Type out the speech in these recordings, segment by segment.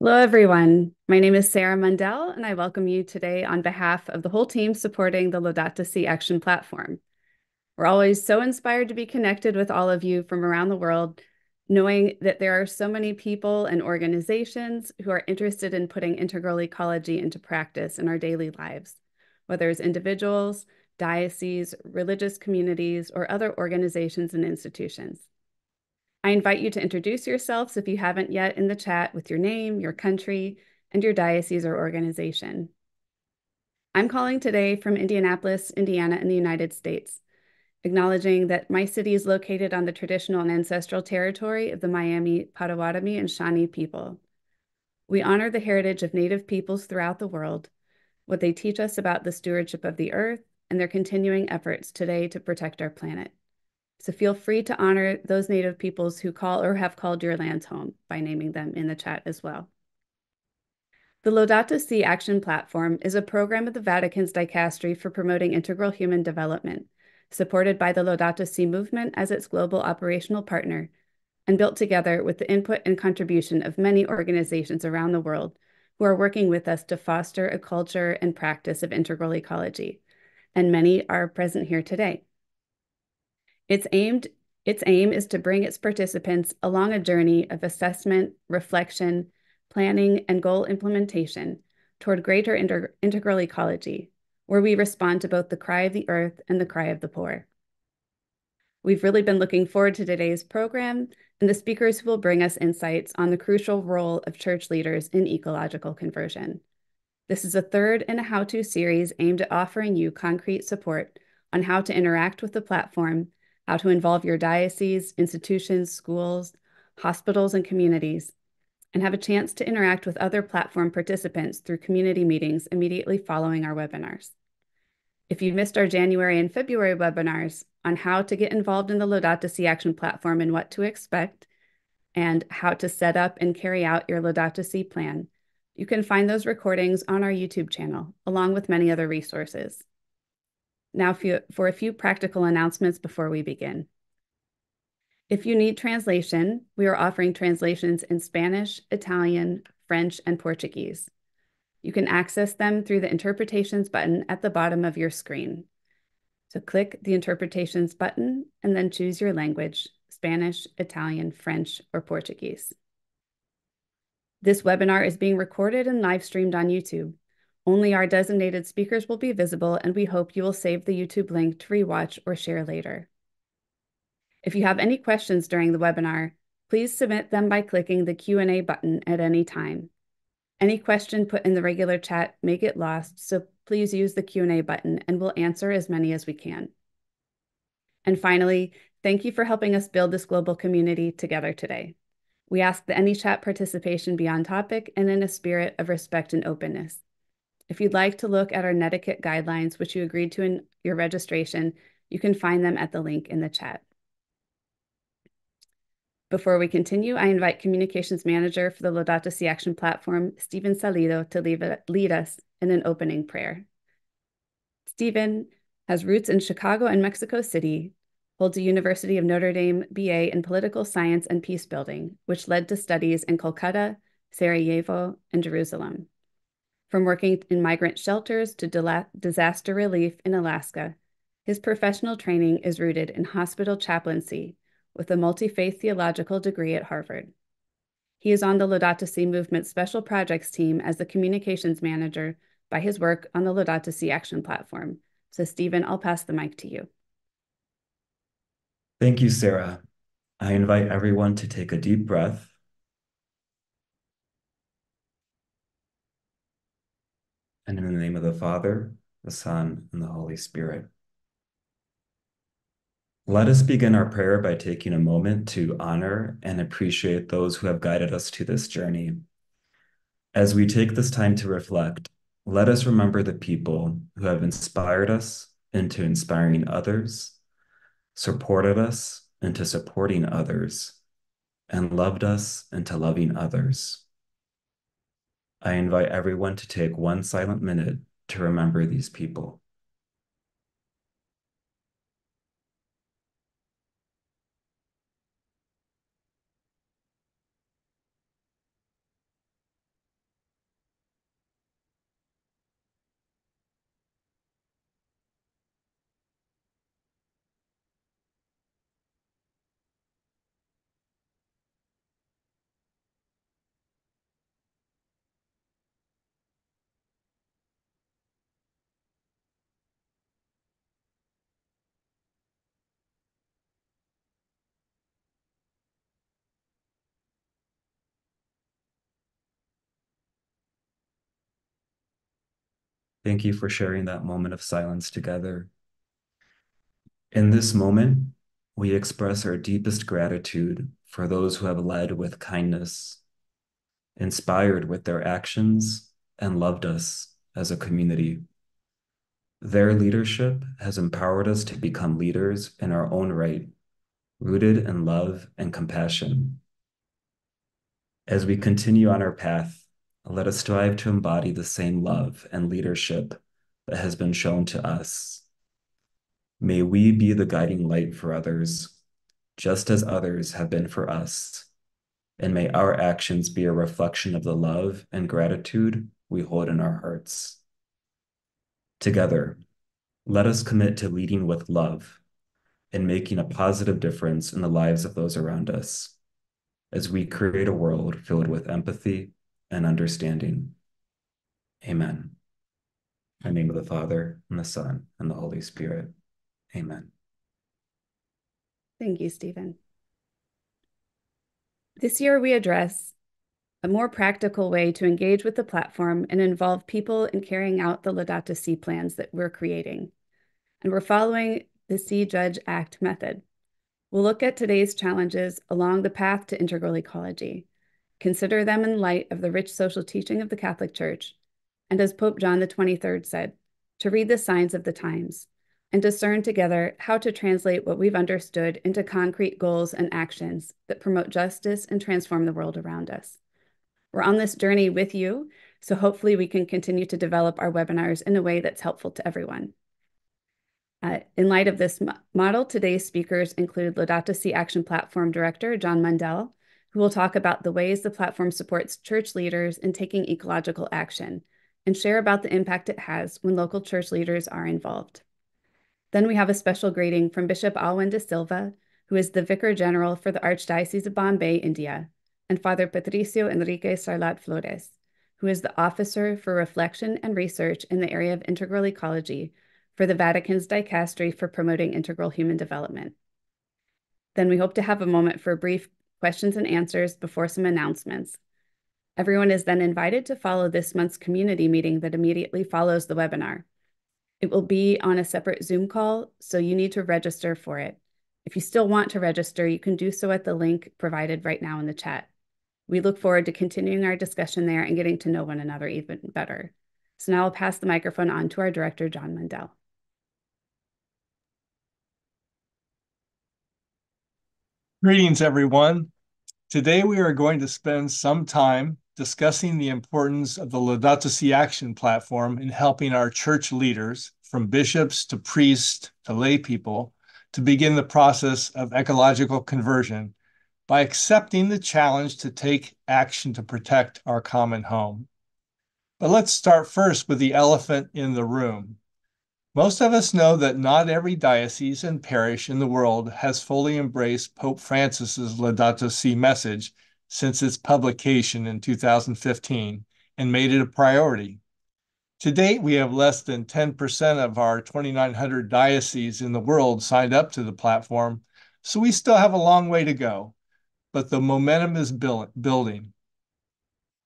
Hello, everyone. My name is Sarah Mundell, and I welcome you today on behalf of the whole team supporting the Laudato Si Action platform. We're always so inspired to be connected with all of you from around the world, knowing that there are so many people and organizations who are interested in putting integral ecology into practice in our daily lives, whether as individuals, dioceses, religious communities, or other organizations and institutions. I invite you to introduce yourselves if you haven't yet in the chat with your name, your country, and your diocese or organization. I'm calling today from Indianapolis, Indiana, in the United States, acknowledging that my city is located on the traditional and ancestral territory of the Miami, Potawatomi, and Shawnee people. We honor the heritage of Native peoples throughout the world, what they teach us about the stewardship of the earth, and their continuing efforts today to protect our planet. So feel free to honor those Native peoples who call or have called your lands home by naming them in the chat as well. The Laudato Si Action Platform is a program of the Vatican's Dicastery for promoting integral human development, supported by the Laudato Si movement as its global operational partner, and built together with the input and contribution of many organizations around the world who are working with us to foster a culture and practice of integral ecology. And many are present here today. It's aimed its aim is to bring its participants along a journey of assessment, reflection, planning, and goal implementation toward greater inter integral ecology, where we respond to both the cry of the earth and the cry of the poor. We've really been looking forward to today's program and the speakers who will bring us insights on the crucial role of church leaders in ecological conversion. This is a third in a how-to series aimed at offering you concrete support on how to interact with the platform how to involve your diocese, institutions, schools, hospitals, and communities, and have a chance to interact with other platform participants through community meetings immediately following our webinars. If you missed our January and February webinars on how to get involved in the Laudato Si Action platform and what to expect, and how to set up and carry out your Laudato Si plan, you can find those recordings on our YouTube channel, along with many other resources. Now for a few practical announcements before we begin. If you need translation, we are offering translations in Spanish, Italian, French, and Portuguese. You can access them through the Interpretations button at the bottom of your screen. So click the Interpretations button and then choose your language, Spanish, Italian, French, or Portuguese. This webinar is being recorded and live streamed on YouTube. Only our designated speakers will be visible, and we hope you will save the YouTube link to rewatch or share later. If you have any questions during the webinar, please submit them by clicking the Q&A button at any time. Any question put in the regular chat may get lost, so please use the Q&A button and we'll answer as many as we can. And finally, thank you for helping us build this global community together today. We ask that any chat participation be on topic and in a spirit of respect and openness. If you'd like to look at our netiquette guidelines, which you agreed to in your registration, you can find them at the link in the chat. Before we continue, I invite Communications Manager for the Laudato Si Action Platform, Stephen Salido, to lead us in an opening prayer. Stephen has roots in Chicago and Mexico City, holds a University of Notre Dame BA in Political Science and Peace Building, which led to studies in Kolkata, Sarajevo, and Jerusalem. From working in migrant shelters to disaster relief in Alaska, his professional training is rooted in hospital chaplaincy with a multi-faith theological degree at Harvard. He is on the Laudato Si movement special projects team as the communications manager by his work on the Laudato Si action platform. So Stephen, I'll pass the mic to you. Thank you, Sarah. I invite everyone to take a deep breath And in the name of the Father, the Son, and the Holy Spirit. Let us begin our prayer by taking a moment to honor and appreciate those who have guided us to this journey. As we take this time to reflect, let us remember the people who have inspired us into inspiring others, supported us into supporting others, and loved us into loving others. I invite everyone to take one silent minute to remember these people. Thank you for sharing that moment of silence together. In this moment, we express our deepest gratitude for those who have led with kindness, inspired with their actions, and loved us as a community. Their leadership has empowered us to become leaders in our own right, rooted in love and compassion. As we continue on our path, let us strive to embody the same love and leadership that has been shown to us. May we be the guiding light for others, just as others have been for us. And may our actions be a reflection of the love and gratitude we hold in our hearts. Together, let us commit to leading with love and making a positive difference in the lives of those around us as we create a world filled with empathy and understanding. Amen. In the name of the Father, and the Son, and the Holy Spirit. Amen. Thank you, Stephen. This year, we address a more practical way to engage with the platform and involve people in carrying out the Laudato Si plans that we're creating. And we're following the See Judge Act method. We'll look at today's challenges along the path to integral ecology, consider them in light of the rich social teaching of the Catholic Church, and as Pope John XXIII said, to read the signs of the times and discern together how to translate what we've understood into concrete goals and actions that promote justice and transform the world around us. We're on this journey with you, so hopefully we can continue to develop our webinars in a way that's helpful to everyone. Uh, in light of this model, today's speakers include Laudato Si Action Platform Director John Mundell, who will talk about the ways the platform supports church leaders in taking ecological action and share about the impact it has when local church leaders are involved. Then we have a special greeting from Bishop Alwyn de Silva, who is the Vicar General for the Archdiocese of Bombay, India, and Father Patricio Enrique Sarlat Flores, who is the Officer for Reflection and Research in the area of integral ecology for the Vatican's Dicastery for Promoting Integral Human Development. Then we hope to have a moment for a brief questions and answers before some announcements. Everyone is then invited to follow this month's community meeting that immediately follows the webinar. It will be on a separate Zoom call, so you need to register for it. If you still want to register, you can do so at the link provided right now in the chat. We look forward to continuing our discussion there and getting to know one another even better. So now I'll pass the microphone on to our director, John Mundell. Greetings, everyone. Today we are going to spend some time discussing the importance of the Laudato Si Action platform in helping our church leaders, from bishops to priests to lay people, to begin the process of ecological conversion by accepting the challenge to take action to protect our common home. But let's start first with the elephant in the room. Most of us know that not every diocese and parish in the world has fully embraced Pope Francis's Laudato Si message since its publication in 2015 and made it a priority. To date, we have less than 10% of our 2,900 dioceses in the world signed up to the platform, so we still have a long way to go, but the momentum is build building.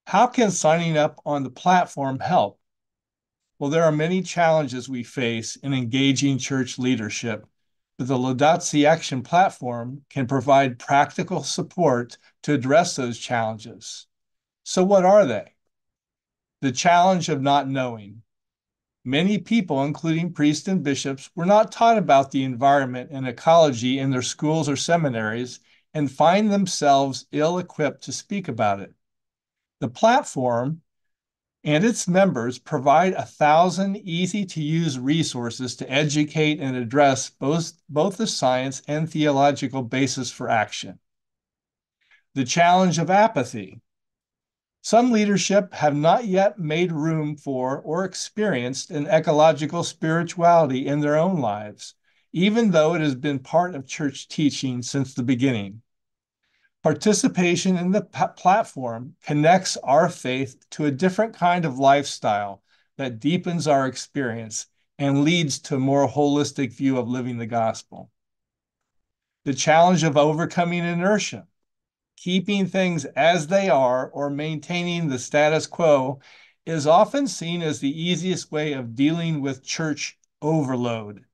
How can signing up on the platform help? Well, there are many challenges we face in engaging church leadership, but the Laudato Si Action platform can provide practical support to address those challenges. So, what are they? The challenge of not knowing. Many people, including priests and bishops, were not taught about the environment and ecology in their schools or seminaries and find themselves ill equipped to speak about it. The platform and its members provide a thousand easy to use resources to educate and address both, both the science and theological basis for action the challenge of apathy. Some leadership have not yet made room for or experienced an ecological spirituality in their own lives, even though it has been part of church teaching since the beginning. Participation in the platform connects our faith to a different kind of lifestyle that deepens our experience and leads to a more holistic view of living the gospel. The challenge of overcoming inertia keeping things as they are or maintaining the status quo is often seen as the easiest way of dealing with church overload.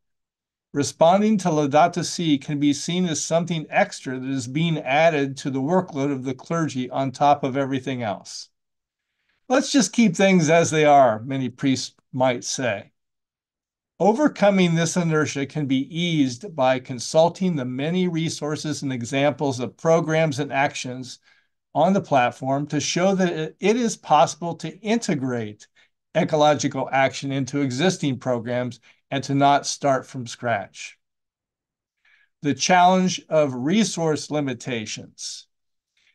Responding to Laudato Si can be seen as something extra that is being added to the workload of the clergy on top of everything else. Let's just keep things as they are, many priests might say. Overcoming this inertia can be eased by consulting the many resources and examples of programs and actions on the platform to show that it is possible to integrate ecological action into existing programs and to not start from scratch. The challenge of resource limitations.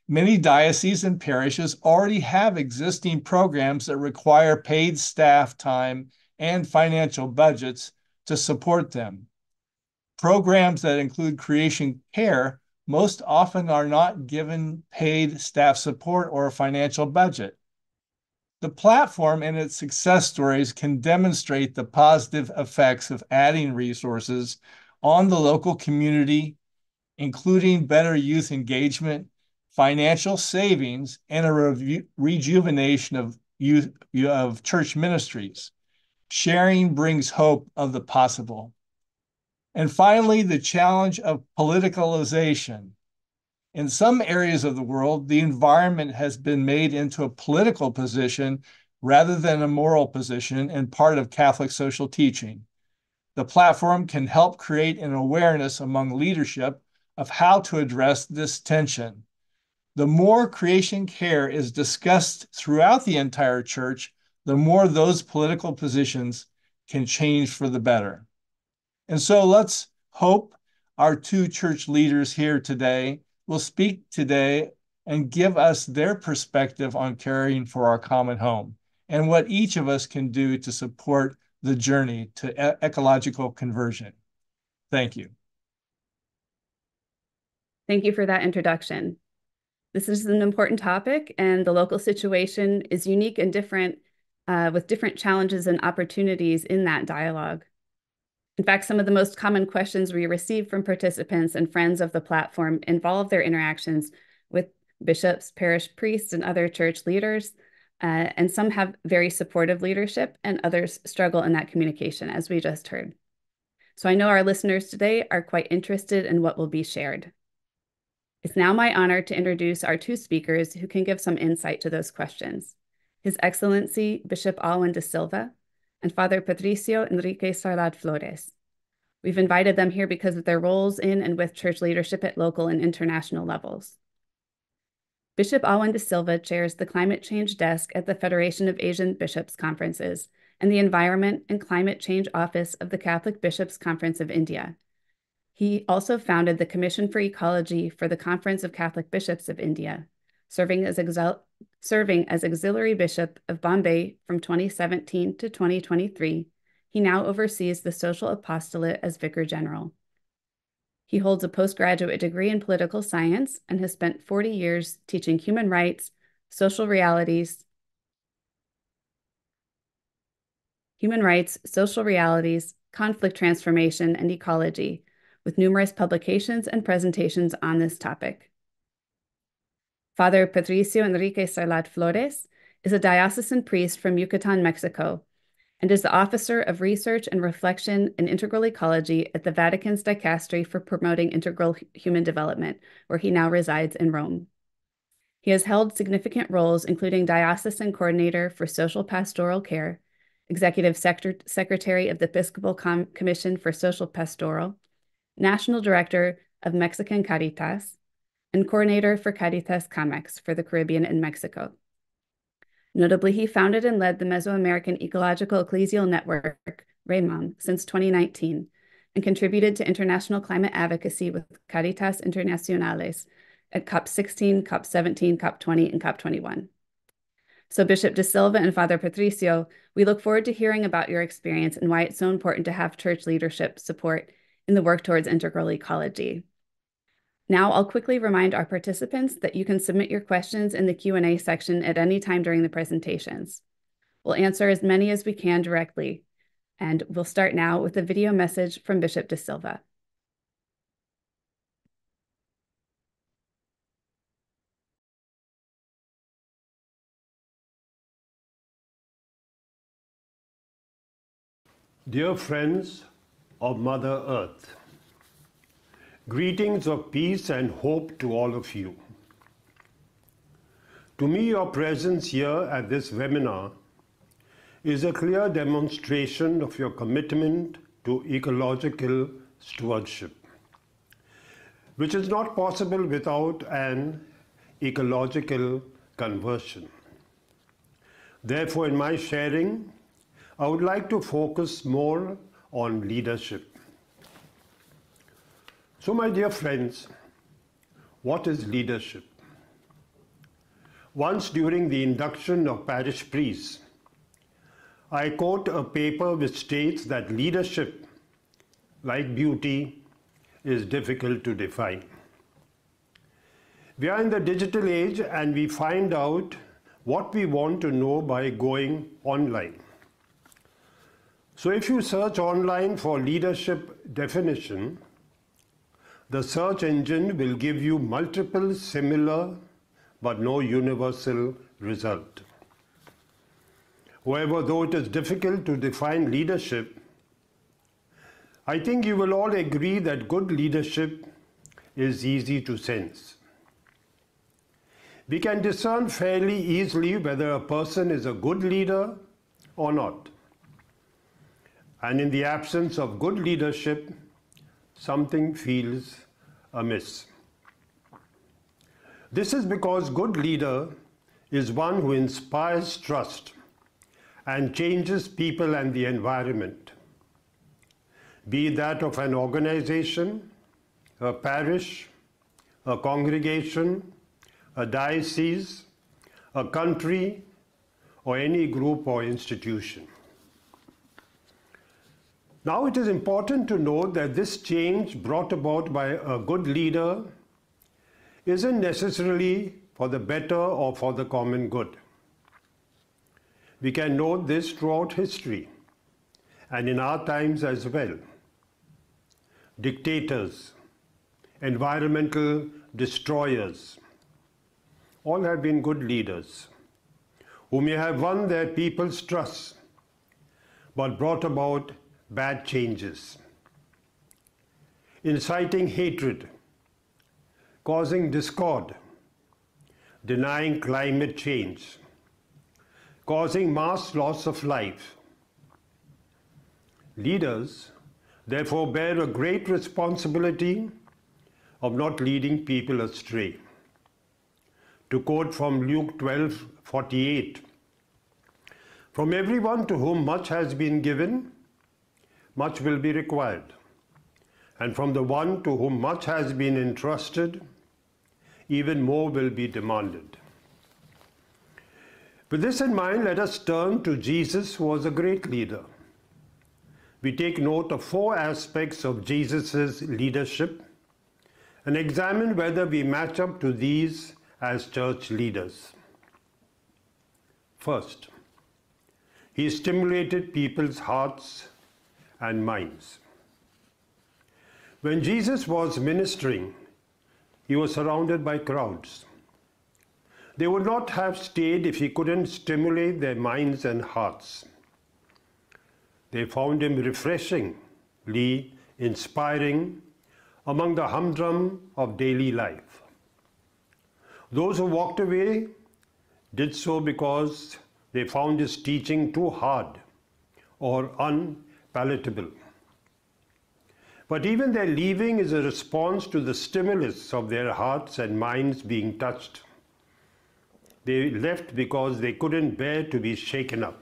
Many dioceses and parishes already have existing programs that require paid staff time and financial budgets to support them. Programs that include creation care most often are not given paid staff support or a financial budget. The platform and its success stories can demonstrate the positive effects of adding resources on the local community, including better youth engagement, financial savings, and a reju rejuvenation of youth of church ministries. Sharing brings hope of the possible. And finally, the challenge of politicalization. In some areas of the world, the environment has been made into a political position rather than a moral position and part of Catholic social teaching. The platform can help create an awareness among leadership of how to address this tension. The more creation care is discussed throughout the entire church, the more those political positions can change for the better. And so let's hope our two church leaders here today will speak today and give us their perspective on caring for our common home and what each of us can do to support the journey to e ecological conversion. Thank you. Thank you for that introduction. This is an important topic, and the local situation is unique and different uh, with different challenges and opportunities in that dialogue. In fact, some of the most common questions we receive from participants and friends of the platform involve their interactions with bishops, parish priests, and other church leaders. Uh, and some have very supportive leadership, and others struggle in that communication, as we just heard. So I know our listeners today are quite interested in what will be shared. It's now my honor to introduce our two speakers who can give some insight to those questions. His Excellency Bishop Alwyn de Silva, and Father Patricio Enrique Sarlat Flores. We've invited them here because of their roles in and with church leadership at local and international levels. Bishop Alwyn de Silva chairs the Climate Change Desk at the Federation of Asian Bishops' Conferences and the Environment and Climate Change Office of the Catholic Bishops' Conference of India. He also founded the Commission for Ecology for the Conference of Catholic Bishops of India, serving as, serving as auxiliary bishop of Bombay from 2017 to 2023. He now oversees the social apostolate as vicar general. He holds a postgraduate degree in political science and has spent 40 years teaching human rights, social realities, human rights, social realities, conflict transformation, and ecology, with numerous publications and presentations on this topic. Father Patricio Enrique Sarlat Flores is a diocesan priest from Yucatan, Mexico, and is the Officer of Research and Reflection in Integral Ecology at the Vatican's Dicastery for Promoting Integral Human Development, where he now resides in Rome. He has held significant roles, including Diocesan Coordinator for Social Pastoral Care, Executive Secretary of the Episcopal Com Commission for Social Pastoral, National Director of Mexican Caritas, and coordinator for Caritas Comex for the Caribbean and Mexico. Notably, he founded and led the Mesoamerican Ecological Ecclesial Network, REMAM, since 2019, and contributed to international climate advocacy with Caritas Internationalis at COP16, COP17, COP20, and COP21. So Bishop De Silva and Father Patricio, we look forward to hearing about your experience and why it's so important to have church leadership support in the work towards integral ecology. Now I'll quickly remind our participants that you can submit your questions in the Q&A section at any time during the presentations. We'll answer as many as we can directly, and we'll start now with a video message from Bishop De Silva. Dear friends of Mother Earth, greetings of peace and hope to all of you. To me, your presence here at this webinar is a clear demonstration of your commitment to ecological stewardship, which is not possible without an ecological conversion. Therefore, in my sharing, I would like to focus more on leadership. So, my dear friends, what is leadership? Once during the induction of parish priests, I quote a paper which states that leadership, like beauty, is difficult to define. We are in the digital age and we find out what we want to know by going online. So if you search online for leadership definition, the search engine will give you multiple similar but no universal result. However, though it is difficult to define leadership, I think you will all agree that good leadership is easy to sense. We can discern fairly easily whether a person is a good leader or not. And in the absence of good leadership, something feels amiss. This is because good leader is one who inspires trust and changes people and the environment, be that of an organization, a parish, a congregation, a diocese, a country, or any group or institution. Now it is important to note that this change brought about by a good leader isn't necessarily for the better or for the common good. We can note this throughout history and in our times as well. Dictators, environmental destroyers, all have been good leaders who may have won their people's trust but brought about bad changes, inciting hatred, causing discord, denying climate change, causing mass loss of life. Leaders, therefore, bear a great responsibility of not leading people astray. To quote from Luke 12 48, from everyone to whom much has been given, much will be required. And from the one to whom much has been entrusted, even more will be demanded. With this in mind, let us turn to Jesus, who was a great leader. We take note of four aspects of Jesus' leadership and examine whether we match up to these as church leaders. First, he stimulated people's hearts and minds. When Jesus was ministering, he was surrounded by crowds. They would not have stayed if he couldn't stimulate their minds and hearts. They found him refreshingly inspiring among the humdrum of daily life. Those who walked away did so because they found his teaching too hard or un palatable. But even their leaving is a response to the stimulus of their hearts and minds being touched. They left because they couldn't bear to be shaken up.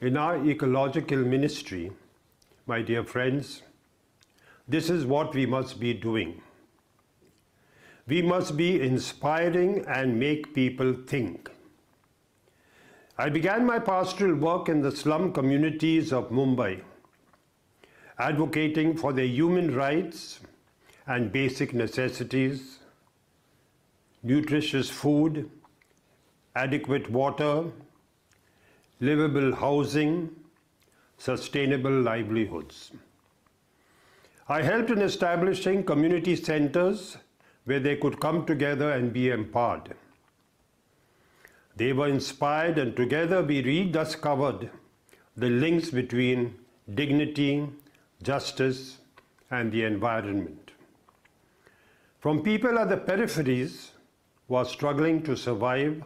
In our ecological ministry, my dear friends, this is what we must be doing. We must be inspiring and make people think. I began my pastoral work in the slum communities of Mumbai, advocating for their human rights and basic necessities, nutritious food, adequate water, livable housing, sustainable livelihoods. I helped in establishing community centers where they could come together and be empowered. They were inspired, and together we rediscovered the links between dignity, justice, and the environment. From people at the peripheries who are struggling to survive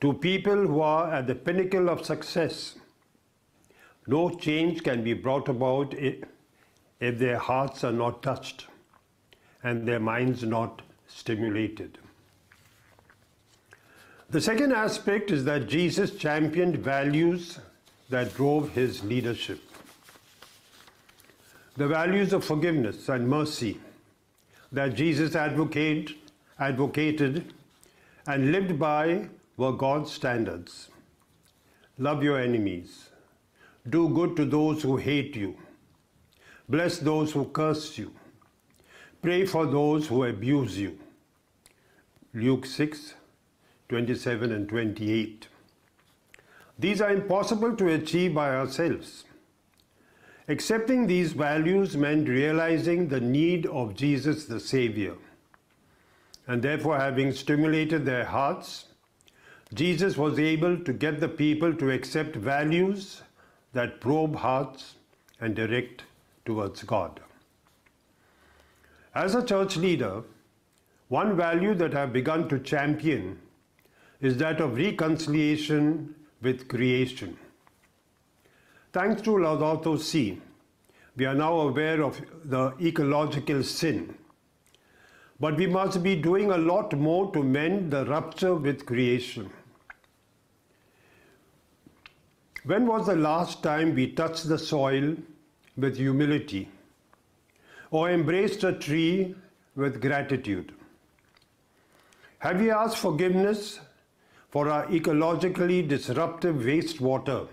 to people who are at the pinnacle of success, no change can be brought about if their hearts are not touched and their minds not stimulated. The second aspect is that Jesus championed values that drove his leadership. The values of forgiveness and mercy that Jesus advocate, advocated and lived by were God's standards. Love your enemies. Do good to those who hate you. Bless those who curse you. Pray for those who abuse you. Luke 6 27 and 28. These are impossible to achieve by ourselves. Accepting these values meant realizing the need of Jesus the Savior. And therefore, having stimulated their hearts, Jesus was able to get the people to accept values that probe hearts and direct towards God. As a church leader, one value that I've begun to champion is that of reconciliation with creation. Thanks to Laudato Si, we are now aware of the ecological sin. But we must be doing a lot more to mend the rupture with creation. When was the last time we touched the soil with humility or embraced a tree with gratitude? Have we asked forgiveness for our ecologically disruptive wastewater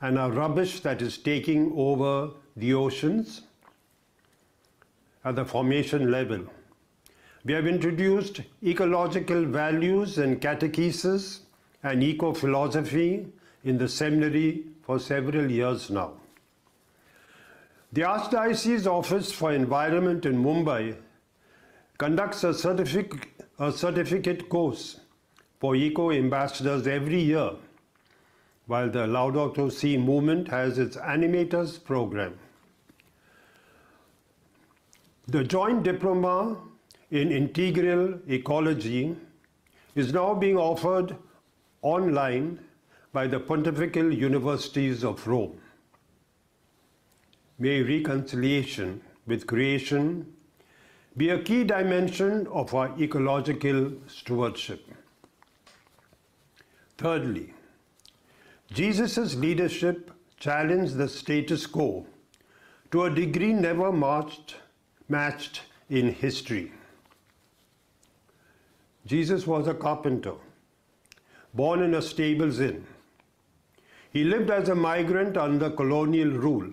and our rubbish that is taking over the oceans at the formation level. We have introduced ecological values and catechesis and eco philosophy in the seminary for several years now. The Archdiocese Office for Environment in Mumbai conducts a, certific- a certificate course for eco ambassadors every year, while the Laudato Si movement has its animators program. The joint diploma in integral ecology is now being offered online by the Pontifical Universities of Rome. May reconciliation with creation be a key dimension of our ecological stewardship. Thirdly, Jesus' leadership challenged the status quo to a degree never matched, matched in history. Jesus was a carpenter, born in a stables inn. He lived as a migrant under colonial rule,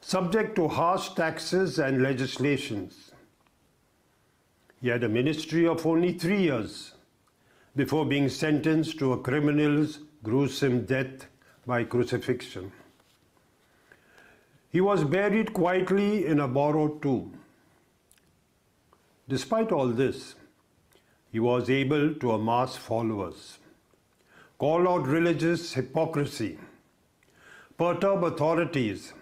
subject to harsh taxes and legislations. He had a ministry of only three years before being sentenced to a criminal's gruesome death by crucifixion. He was buried quietly in a borrowed tomb. Despite all this, he was able to amass followers, call out religious hypocrisy, perturb authorities,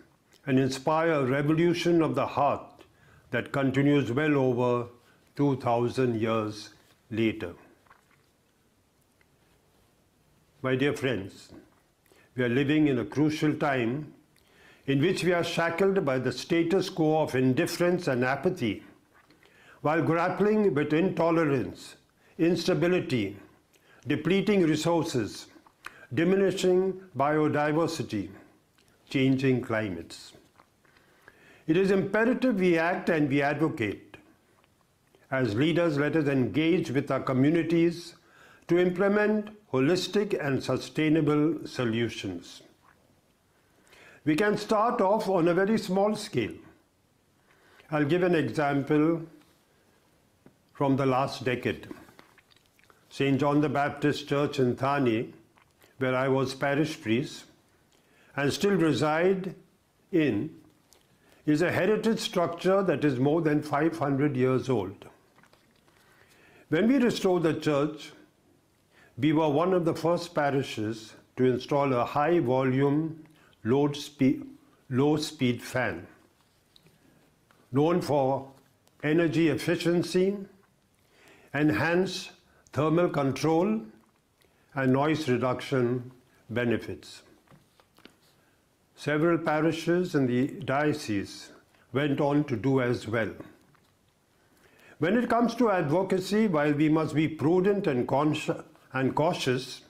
and inspire a revolution of the heart that continues well over 2,000 years later. My dear friends, we are living in a crucial time in which we are shackled by the status quo of indifference and apathy while grappling with intolerance, instability, depleting resources, diminishing biodiversity, changing climates. It is imperative we act and we advocate. As leaders, let us engage with our communities to implement holistic and sustainable solutions. We can start off on a very small scale. I'll give an example from the last decade. St. John the Baptist Church in Thane, where I was parish priest and still reside in, is a heritage structure that is more than 500 years old. When we restored the church, we were one of the first parishes to install a high volume, low speed, low speed fan. Known for energy efficiency, enhanced thermal control, and noise reduction benefits. Several parishes in the diocese went on to do as well. When it comes to advocacy, while we must be prudent and, conscious, and cautious,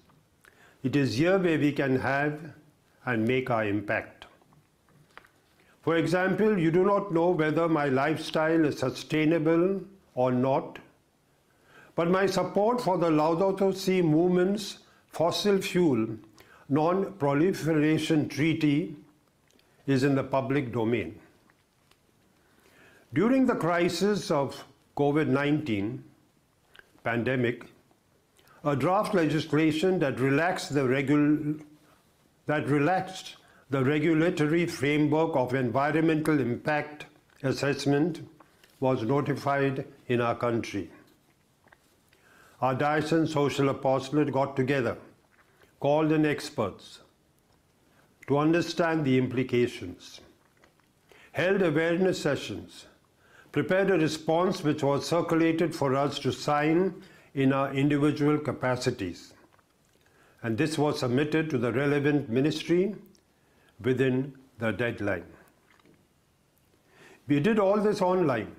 it is here where we can have and make our impact. For example, you do not know whether my lifestyle is sustainable or not, but my support for the Laudato Si movement's fossil fuel non proliferation treaty is in the public domain. During the crisis of COVID-19 pandemic, a draft legislation that relaxed the regul- that relaxed the regulatory framework of environmental impact assessment was notified in our country. Our diocesan social apostolate got together, called in experts to understand the implications, held awareness sessions, prepared a response which was circulated for us to sign in our individual capacities. And this was submitted to the relevant ministry within the deadline. We did all this online.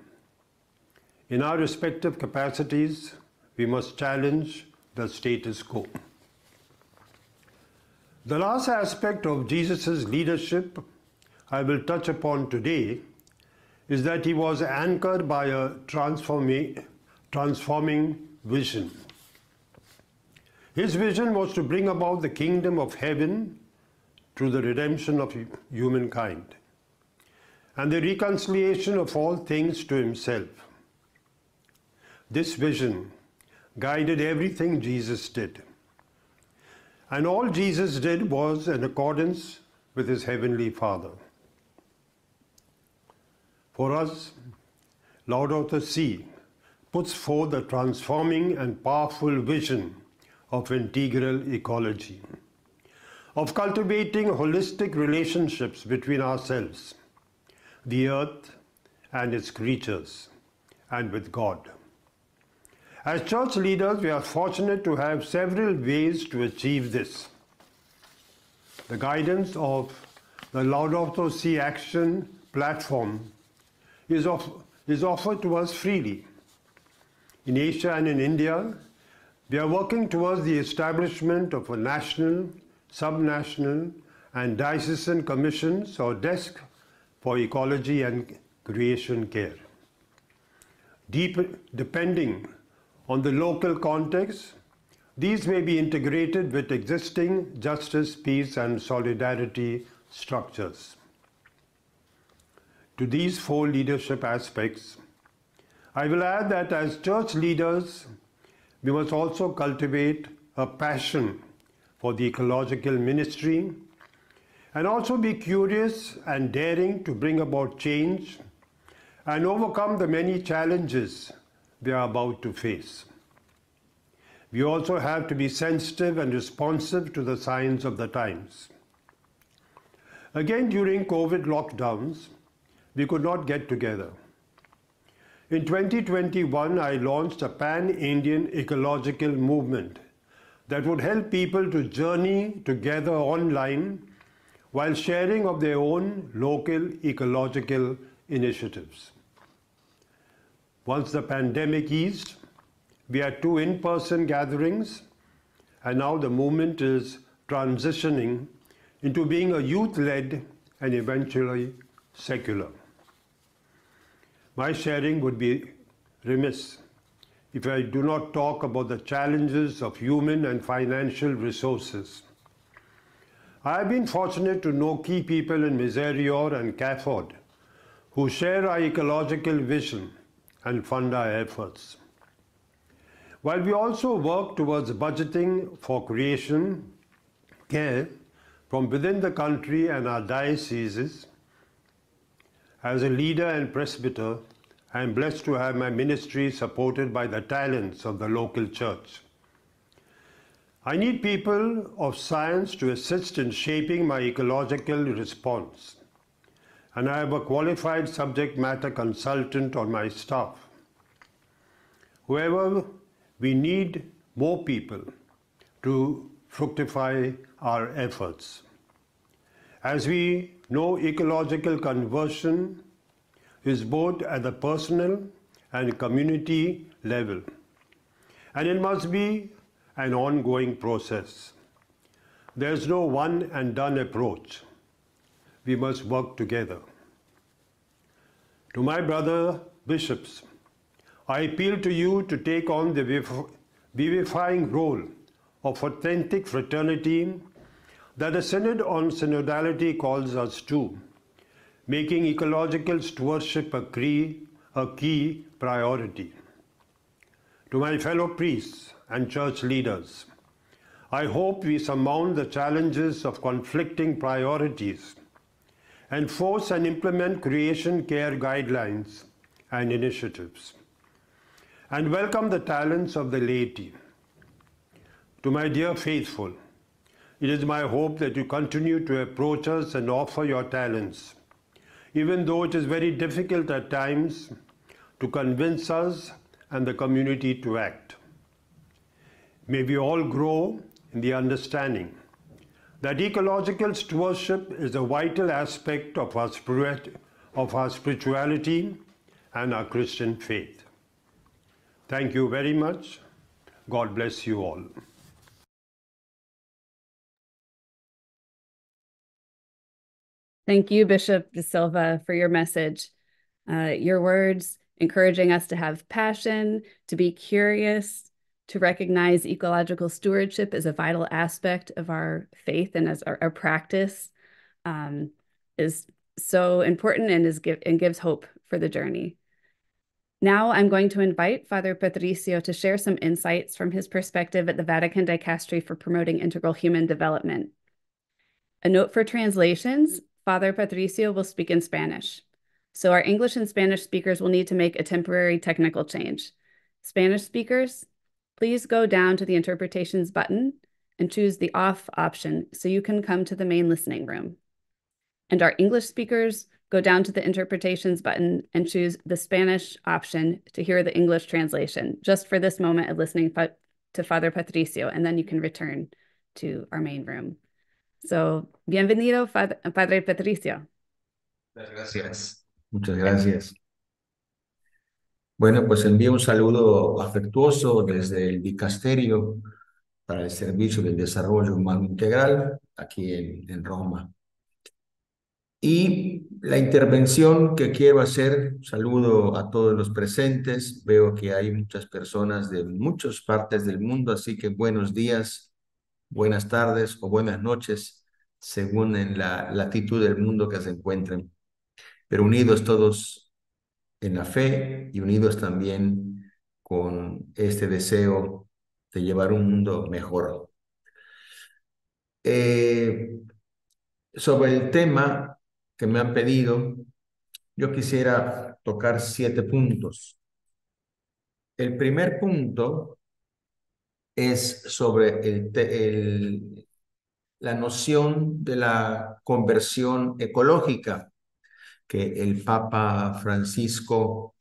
In our respective capacities, we must challenge the status quo. The last aspect of Jesus' leadership I will touch upon today is that he was anchored by a transforming, transforming vision. His vision was to bring about the kingdom of heaven through the redemption of humankind and the reconciliation of all things to himself. This vision guided everything Jesus did. And all Jesus did was in accordance with his heavenly Father. For us, Laudato Si puts forth a transforming and powerful vision of integral ecology, of cultivating holistic relationships between ourselves, the earth and its creatures, and with God. As church leaders, we are fortunate to have several ways to achieve this. The guidance of the Laudato Si Action platform is, is offered to us freely. In Asia and in India, we are working towards the establishment of a national, subnational, and diocesan commissions or desk for ecology and creation care. Deep, depending on the local context, these may be integrated with existing justice, peace, and solidarity structures. To these four leadership aspects, I will add that as church leaders, we must also cultivate a passion for the ecological ministry and also be curious and daring to bring about change and overcome the many challenges we are about to face. We also have to be sensitive and responsive to the signs of the times. Again, during COVID lockdowns, we could not get together. In 2021, I launched a pan Indian ecological movement that would help people to journey together online while sharing of their own local ecological initiatives. Once the pandemic eased, we had two in person gatherings, and now the movement is transitioning into being a youth led and eventually secular. My sharing would be remiss if I do not talk about the challenges of human and financial resources. I have been fortunate to know key people in Misereor and CAFOD who share our ecological vision and fund our efforts. While we also work towards budgeting for creation care from within the country and our dioceses, as a leader and presbyter, I am blessed to have my ministry supported by the talents of the local church. I need people of science to assist in shaping my ecological response. And I have a qualified subject matter consultant on my staff. However, we need more people to fructify our efforts. As we know, ecological conversion is both at the personal and community level. And it must be an ongoing process. There's no one and done approach. We must work together. To my brother bishops, I appeal to you to take on the vivifying role of authentic fraternity that the Synod on Synodality calls us to, making ecological stewardship a key, priority. To my fellow priests and church leaders, I hope we surmount the challenges of conflicting priorities and force and implement creation care guidelines and initiatives, and welcome the talents of the laity. To my dear faithful, it is my hope that you continue to approach us and offer your talents, even though it is very difficult at times to convince us and the community to act. May we all grow in the understanding that ecological stewardship is a vital aspect of our, spirit, of our spirituality and our Christian faith. Thank you very much. God bless you all. Thank you, Bishop D'Silva, for your message. Uh, your words encouraging us to have passion, to be curious, to recognize ecological stewardship as a vital aspect of our faith and as our, our practice um, is so important and is give, and gives hope for the journey. Now I'm going to invite Father Patricio to share some insights from his perspective at the Vatican Dicastery for Promoting Integral Human Development. A note for translations, Father Patricio will speak in Spanish. So our English and Spanish speakers will need to make a temporary technical change. Spanish speakers, please go down to the interpretations button and choose the off option so you can come to the main listening room. And our English speakers, go down to the interpretations button and choose the Spanish option to hear the English translation, just for this moment of listening to Father Patricio, and then you can return to our main room. So, bienvenido, Padre Patricio. Gracias. Muchas gracias. Bueno, pues envío un saludo afectuoso desde el Dicasterio para el Servicio del Desarrollo Humano Integral aquí en, en Roma. Y la intervención que quiero hacer, saludo a todos los presentes, veo que hay muchas personas de muchas partes del mundo, así que buenos días, buenas tardes o buenas noches, según en la latitud del mundo que se encuentren pero unidos todos en la fe y unidos también con este deseo de llevar un mundo mejor. Eh, sobre el tema que me han pedido, yo quisiera tocar siete puntos. El primer punto es sobre la noción de la conversión ecológica que el Papa Francisco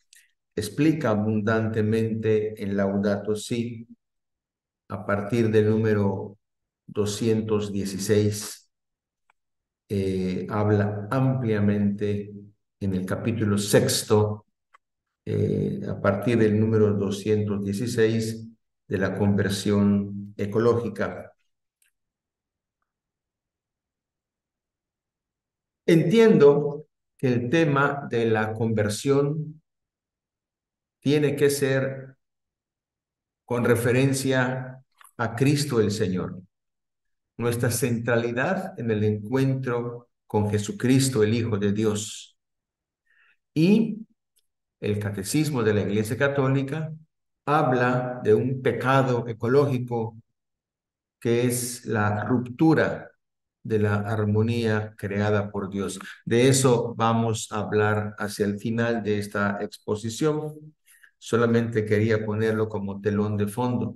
explica abundantemente en Laudato Si a partir del número 216. Eh, habla ampliamente en el capítulo sexto, eh, a partir del número 216, de la conversión ecológica. Entiendo que el tema de la conversión tiene que ser con referencia a Cristo el Señor. Nuestra centralidad en el encuentro con Jesucristo, el Hijo de Dios. Y el Catecismo de la Iglesia Católica habla de un pecado ecológico que es la ruptura de la armonía creada por Dios. De eso vamos a hablar hacia el final de esta exposición. Solamente quería ponerlo como telón de fondo,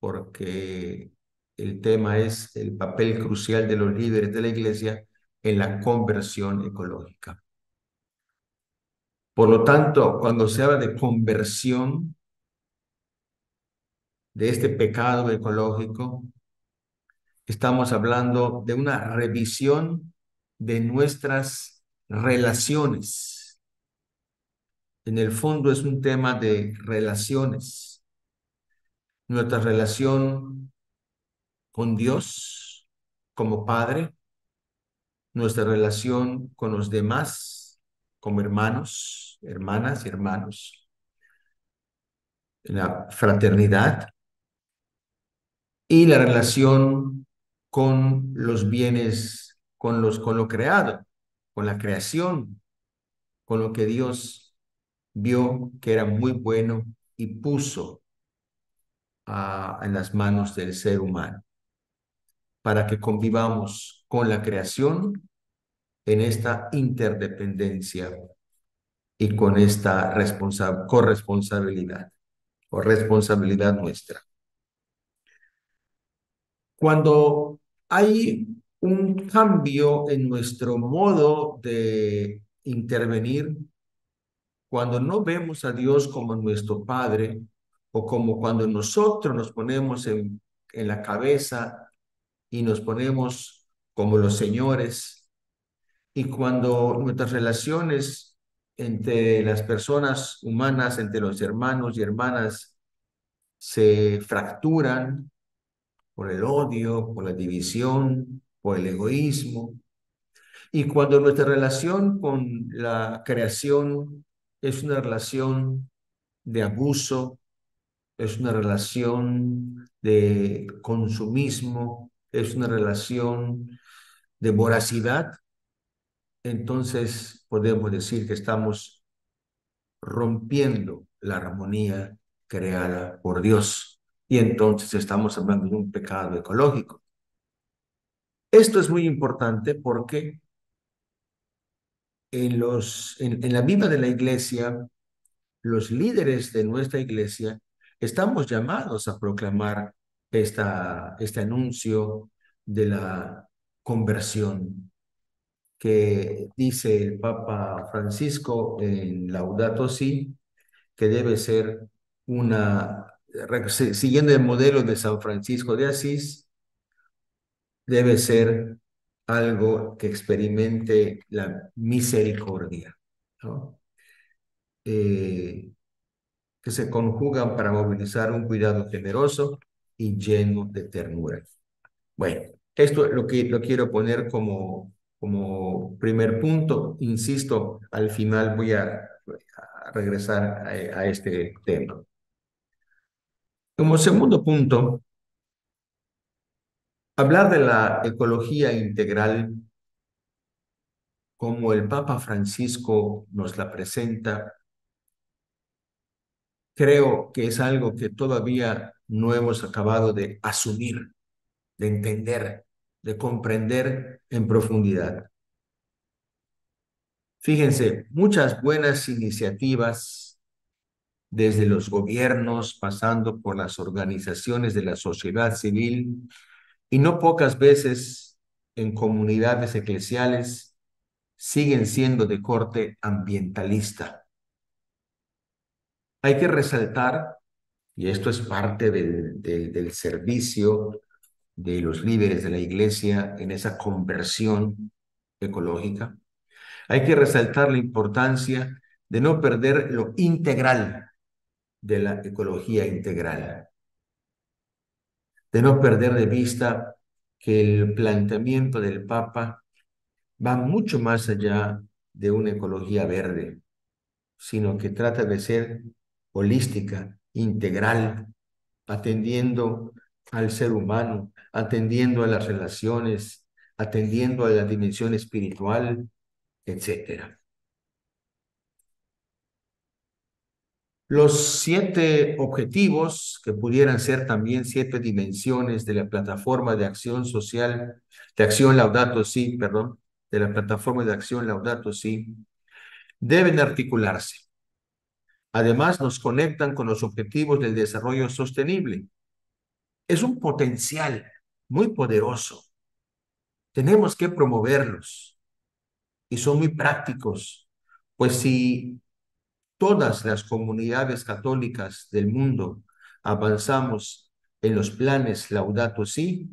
porque el tema es el papel crucial de los líderes de la iglesia en la conversión ecológica. Por lo tanto, cuando se habla de conversión de este pecado ecológico, estamos hablando de una revisión de nuestras relaciones. En el fondo es un tema de relaciones. Nuestra relación con Dios como Padre, nuestra relación con los demás como hermanos, hermanas y hermanos, la fraternidad y la relación con los bienes, con, los, con lo creado, con la creación, con lo que Dios vio que era muy bueno y puso en las manos del ser humano para que convivamos con la creación en esta interdependencia y con esta corresponsabilidad o responsabilidad nuestra. Cuando hay un cambio en nuestro modo de intervenir, cuando no vemos a Dios como nuestro Padre, o como cuando nosotros nos ponemos en, en la cabeza y nos ponemos como los señores, y cuando nuestras relaciones entre las personas humanas, entre los hermanos y hermanas, se fracturan, por el odio, por la división, por el egoísmo. Y cuando nuestra relación con la creación es una relación de abuso, es una relación de consumismo, es una relación de voracidad, entonces podemos decir que estamos rompiendo la armonía creada por Dios y entonces estamos hablando de un pecado ecológico. Esto es muy importante porque en, los, en, la vida de la iglesia, los líderes de nuestra iglesia, estamos llamados a proclamar esta, este anuncio de la conversión que dice el Papa Francisco en Laudato Si, que debe ser una siguiendo el modelo de San Francisco de Asís, debe ser algo que experimente la misericordia, eh, que se conjugan para movilizar un cuidado generoso y lleno de ternura. Bueno, esto lo que lo quiero poner como, como primer punto. Insisto, al final voy a, regresar a este tema. Como segundo punto, hablar de la ecología integral como el Papa Francisco nos la presenta, creo que es algo que todavía no hemos acabado de asumir, de entender, de comprender en profundidad. Fíjense, muchas buenas iniciativas desde los gobiernos, pasando por las organizaciones de la sociedad civil y no pocas veces en comunidades eclesiales, siguen siendo de corte ambientalista. Hay que resaltar, y esto es parte del, del servicio de los líderes de la iglesia en esa conversión ecológica, hay que resaltar la importancia de no perder lo integral de la ecología integral. De no perder de vista que el planteamiento del Papa va mucho más allá de una ecología verde, sino que trata de ser holística, integral, atendiendo al ser humano, atendiendo a las relaciones, atendiendo a la dimensión espiritual, etcétera. Los siete objetivos, que pudieran ser también siete dimensiones de la plataforma de acción social, de acción Laudato Si, perdón, de la plataforma de acción Laudato Si, deben articularse. Además, nos conectan con los objetivos del desarrollo sostenible. Es un potencial muy poderoso. Tenemos que promoverlos y son muy prácticos, pues si todas las comunidades católicas del mundo avanzamos en los planes Laudato Si,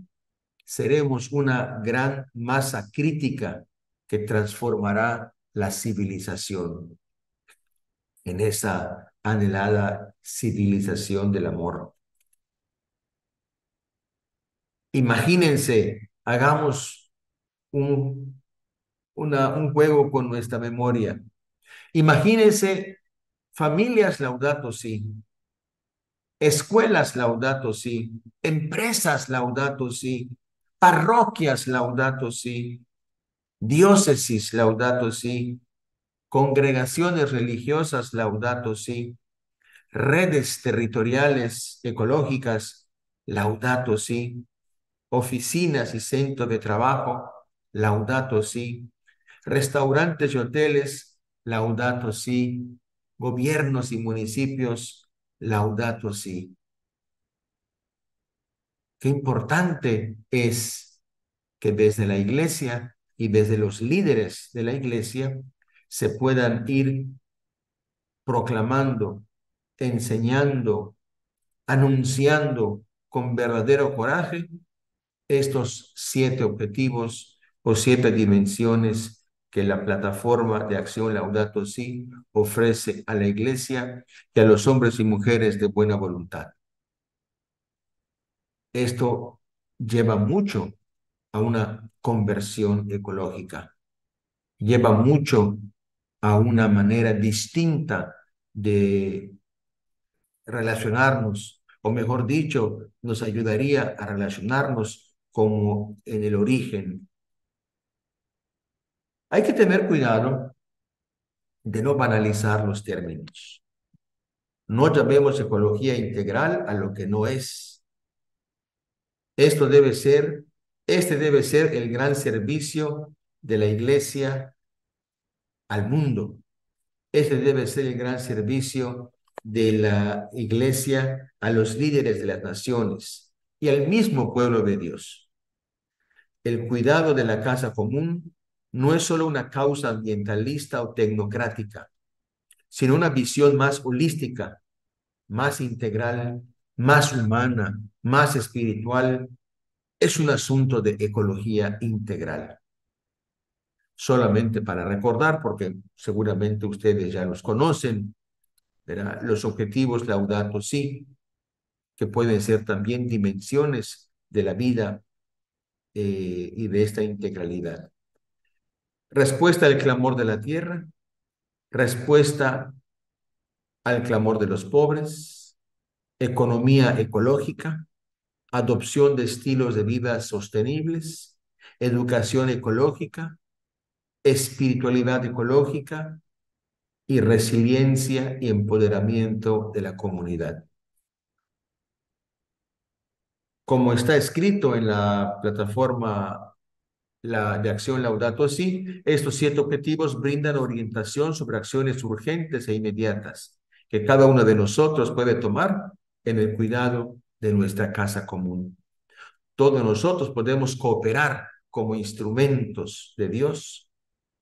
seremos una gran masa crítica que transformará la civilización en esa anhelada civilización del amor. Imagínense, hagamos un, un juego con nuestra memoria. Imagínense familias laudato si, escuelas laudato si, empresas laudato si, parroquias laudato si, diócesis laudato si, congregaciones religiosas laudato si, redes territoriales ecológicas laudato si, oficinas y centros de trabajo laudato si, restaurantes y hoteles laudato si, gobiernos y municipios laudato si. Qué importante es que desde la iglesia y desde los líderes de la iglesia se puedan ir proclamando, enseñando, anunciando con verdadero coraje estos siete objetivos o siete dimensiones que la plataforma de acción Laudato Si ofrece a la iglesia y a los hombres y mujeres de buena voluntad. Esto lleva mucho a una conversión ecológica, lleva mucho a una manera distinta de relacionarnos, o mejor dicho, nos ayudaría a relacionarnos como en el origen. Hay que tener cuidado de no banalizar los términos. No llamemos ecología integral a lo que no es. Esto debe ser, este debe ser el gran servicio de la iglesia al mundo. Este debe ser el gran servicio de la iglesia a los líderes de las naciones y al mismo pueblo de Dios. El cuidado de la casa común no es solo una causa ambientalista o tecnocrática, sino una visión más holística, más integral, más humana, más espiritual, es un asunto de ecología integral. Solamente para recordar, porque seguramente ustedes ya los conocen, los objetivos Laudato sí, que pueden ser también dimensiones de la vida eh, y de esta integralidad. Respuesta al clamor de la tierra, respuesta al clamor de los pobres, economía ecológica, adopción de estilos de vida sostenibles, educación ecológica, espiritualidad ecológica. Y resiliencia y empoderamiento de la comunidad. Como está escrito en la plataforma la, de acción Laudato Si, estos siete objetivos brindan orientación sobre acciones urgentes e inmediatas que cada uno de nosotros puede tomar en el cuidado de nuestra casa común. Todos nosotros podemos cooperar como instrumentos de Dios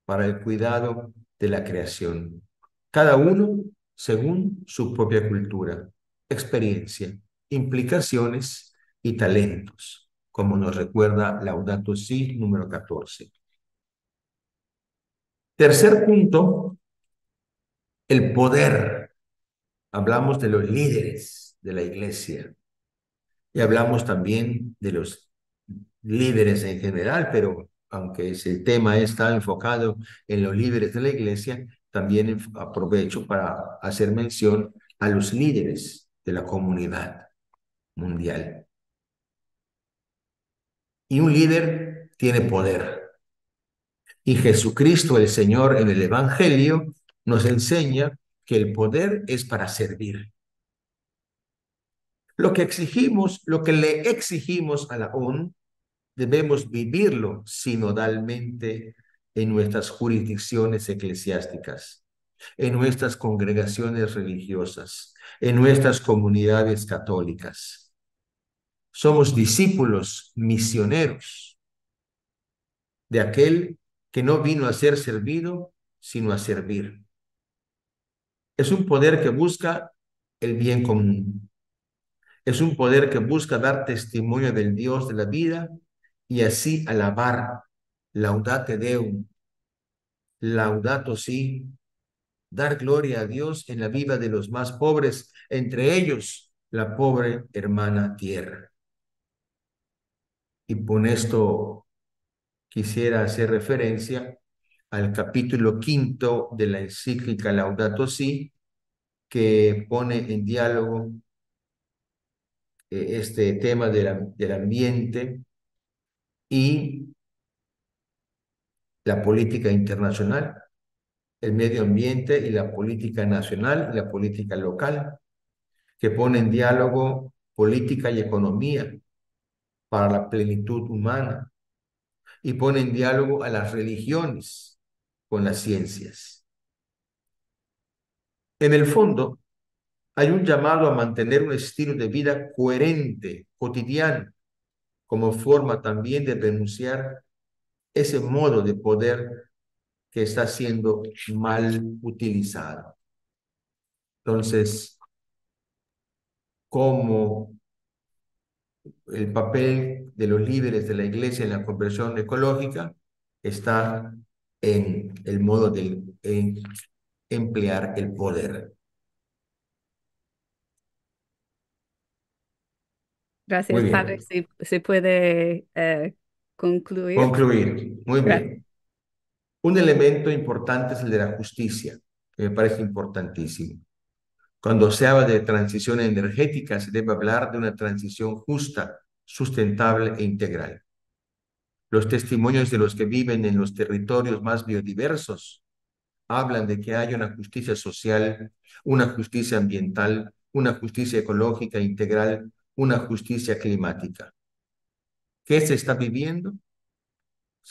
para el cuidado de la creación. Cada uno según su propia cultura, experiencia, implicaciones y talentos, como nos recuerda Laudato Si número 14. Tercer punto, el poder. Hablamos de los líderes de la iglesia. Y hablamos también de los líderes en general, pero aunque ese tema está enfocado en los líderes de la iglesia, también aprovecho para hacer mención a los líderes de la comunidad mundial. Y un líder tiene poder. Y Jesucristo el Señor en el Evangelio nos enseña que el poder es para servir. Lo que exigimos, lo que le exigimos a la ONU, debemos vivirlo sinodalmente en nuestras jurisdicciones eclesiásticas, en nuestras congregaciones religiosas, en nuestras comunidades católicas. Somos discípulos misioneros de aquel que no vino a ser servido, sino a servir. Es un poder que busca el bien común. Es un poder que busca dar testimonio del Dios de la vida y así alabar, laudate Deum, laudato si, dar gloria a Dios en la vida de los más pobres, entre ellos la pobre hermana tierra. Y con esto quisiera hacer referencia al capítulo quinto de la encíclica Laudato Si, que pone en diálogo eh, este tema del ambiente y la política internacional, el medio ambiente y la política nacional y la política local, que pone en diálogo política y economía para la plenitud humana y pone en diálogo a las religiones con las ciencias. En el fondo, hay un llamado a mantener un estilo de vida coherente, cotidiano, como forma también de denunciar ese modo de poder que está siendo mal utilizado. Entonces, como el papel de los líderes de la iglesia en la conversión ecológica está en el modo de emplear el poder. Gracias, padre. Si se puede eh, concluir. Concluir, muy bien. Un elemento importante es el de la justicia, que me parece importantísimo. Cuando se habla de transición energética, se debe hablar de una transición justa, sustentable e integral. Los testimonios de los que viven en los territorios más biodiversos hablan de que hay una justicia social, una justicia ambiental, una justicia ecológica integral, una justicia climática. ¿Qué se está viviendo?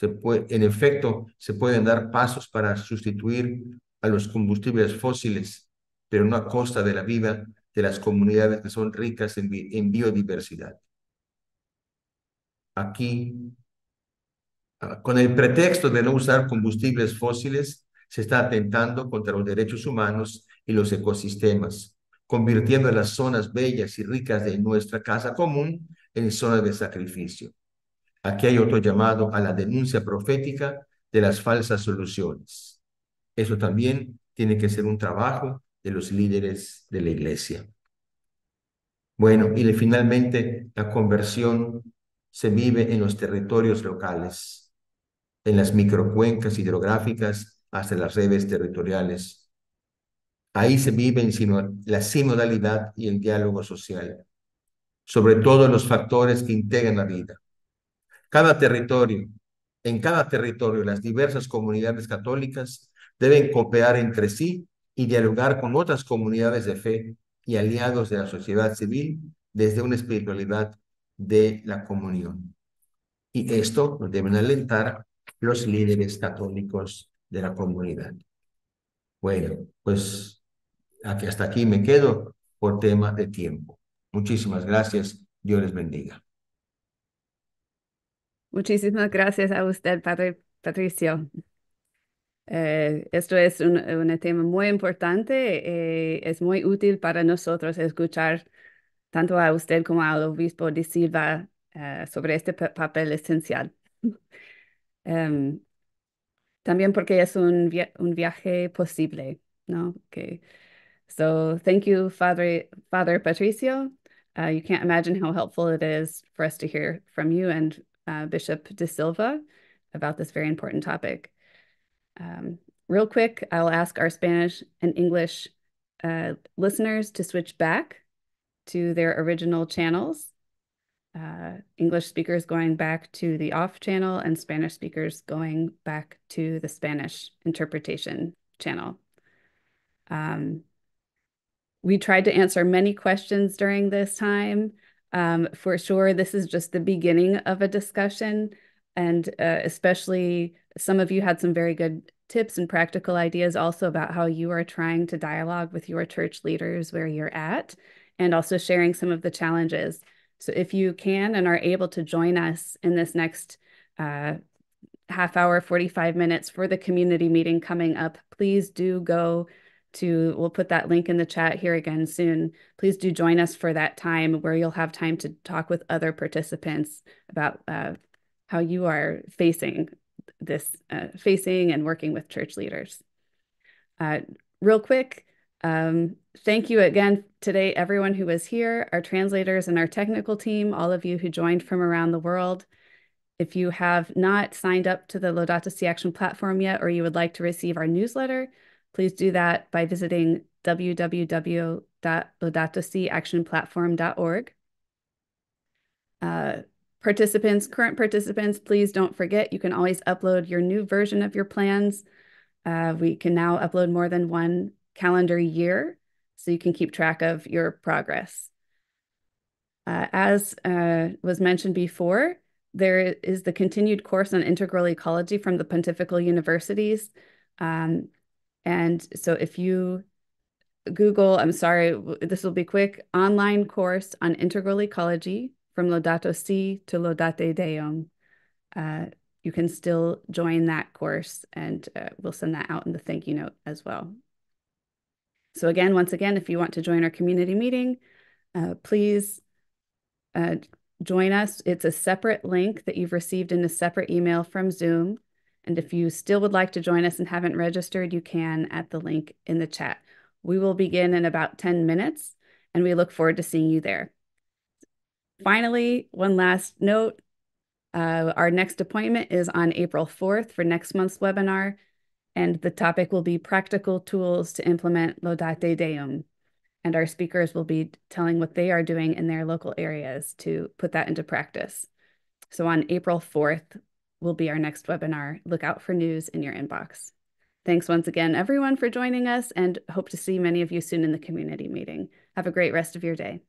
En efecto, se pueden dar pasos para sustituir a los combustibles fósiles, pero no a costa de la vida de las comunidades que son ricas en biodiversidad. Aquí, ah, con el pretexto de no usar combustibles fósiles, se está atentando contra los derechos humanos y los ecosistemas, convirtiendo las zonas bellas y ricas de nuestra casa común en zonas de sacrificio. Aquí hay otro llamado a la denuncia profética de las falsas soluciones. Eso también tiene que ser un trabajo de los líderes de la iglesia. Bueno, y finalmente la conversión se vive en los territorios locales, en las microcuencas hidrográficas hasta las redes territoriales. Ahí se vive la sinodalidad y el diálogo social, sobre todo los factores que integran la vida cada territorio, en cada territorio, las diversas comunidades católicas deben cooperar entre sí y dialogar con otras comunidades de fe y aliados de la sociedad civil desde una espiritualidad de la comunión. Y esto nos deben alentar los líderes católicos de la comunidad. Bueno, pues aquí, hasta aquí me quedo por tema de tiempo. Muchísimas gracias. Dios les bendiga. Muchísimas gracias a usted, Padre Patricio. Eh, esto es un, tema muy importante. Eh, es muy útil para nosotros escuchar tanto a usted como al obispo D'Silva eh, sobre este papel esencial. Em, también porque es un, un viaje posible, ¿no? Okay. So, thank you, Father, Father Patricio. Uh, you can't imagine how helpful it is for us to hear from you and uh, Bishop D'Silva about this very important topic. Um, real quick, I'll ask our Spanish and English uh, listeners to switch back to their original channels. Uh, English speakers going back to the off channel and Spanish speakers going back to the Spanish interpretation channel. Um, we tried to answer many questions during this time. Um, for sure, this is just the beginning of a discussion. And uh, especially some of you had some very good tips and practical ideas also about how you are trying to dialogue with your church leaders where you're at and also sharing some of the challenges. So if you can and are able to join us in this next uh, half hour, 45 minutes for the community meeting coming up, please do go to, we'll put that link in the chat here again soon. Please do join us for that time where you'll have time to talk with other participants about uh, how you are facing this, uh, facing and working with church leaders. Uh, real quick, um, thank you again today, everyone who was here, our translators and our technical team, all of you who joined from around the world. If you have not signed up to the Laudato Si Action platform yet, or you would like to receive our newsletter, please do that by visiting www.laudatosiactionplatform.org. Uh, participants, current participants, please don't forget you can always upload your new version of your plans. Uh, we can now upload more than one calendar year so you can keep track of your progress. Uh, as uh, was mentioned before, there is the continued course on integral ecology from the Pontifical Universities. Um, and so if you Google, I'm sorry, this will be quick, online course on integral ecology from Laudato Si to Laudate Deum. Uh, you can still join that course and uh, we'll send that out in the thank you note as well. So again, once again, if you want to join our community meeting, uh, please uh, join us. It's a separate link that you've received in a separate email from Zoom. And if you still would like to join us and haven't registered, you can at the link in the chat. We will begin in about 10 minutes and we look forward to seeing you there. Finally, one last note. Uh, our next appointment is on April 4th for next month's webinar, and the topic will be practical tools to implement Laudate Deum. And our speakers will be telling what they are doing in their local areas to put that into practice. So on April 4th will be our next webinar. Look out for news in your inbox. Thanks once again, everyone, for joining us, and hope to see many of you soon in the community meeting. Have a great rest of your day.